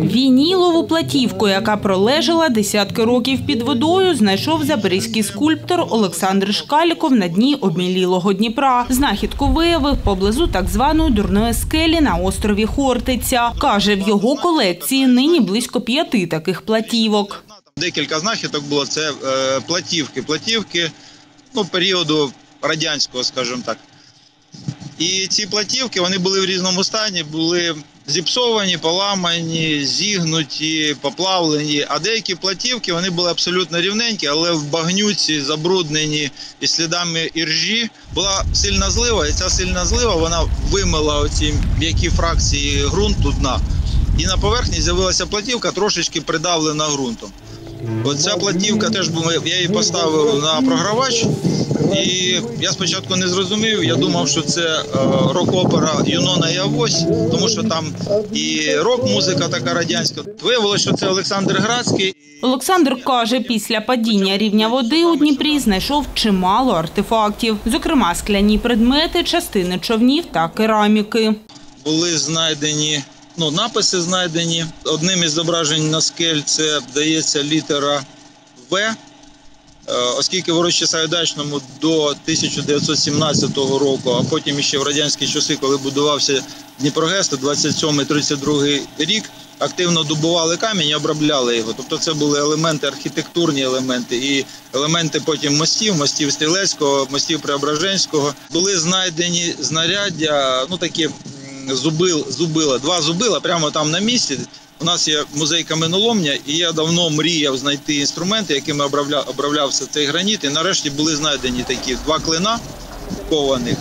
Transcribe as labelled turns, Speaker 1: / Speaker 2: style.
Speaker 1: Вінілову платівку, яка пролежала десятки років під водою, знайшов запорізький скульптор Олександр Шкаліков на дні обмілілого Дніпра. Знахідку виявив поблизу так званої дурної скелі на острові Хортиця. Каже, в його колекції нині близько п'яти таких платівок.
Speaker 2: Декілька знахідок було це е, платівки. Платівки ну, періоду радянського, скажімо так. І ці платівки вони були в різному стані, були зіпсовані, поламані, зігнуті, поплавлені. А деякі платівки вони були абсолютно рівненькі, але в багнюці забруднені і слідами іржі була сильна злива, і ця сильна злива вона вимила оці м'які фракції ґрунту дна. І на поверхні з'явилася платівка, трошечки придавлена ґрунтом. Оця платівка теж була, я її поставив на програвач, і я спочатку не зрозумів. Я думав, що це е, рок-опера Юнона і Авось, тому що там і рок-музика така радянська. Виявилося, що це Олександр Градський.
Speaker 1: Олександр каже, після падіння рівня води у Дніпрі знайшов чимало артефактів, зокрема скляні предмети, частини човнів та кераміки.
Speaker 2: Були знайдені ну, написи знайдені. Одним із зображень на скель це здається літера В. Е, Оскільки в Орочі Сайдачному до 1917 року, а потім ще в радянські часи, коли будувався Дніпрогест, 27-32 рік, активно добували камінь і обробляли його. Тобто це були елементи, архітектурні елементи і елементи потім мостів, мостів Стрілецького, мостів Преображенського. Були знайдені знаряддя, ну такі зубил, зубила, два зубила прямо там на місці. У нас є музей каменоломня, і я давно мріяв знайти інструменти, якими обробля, оброблявся цей граніт. І нарешті були знайдені такі два клина кованих.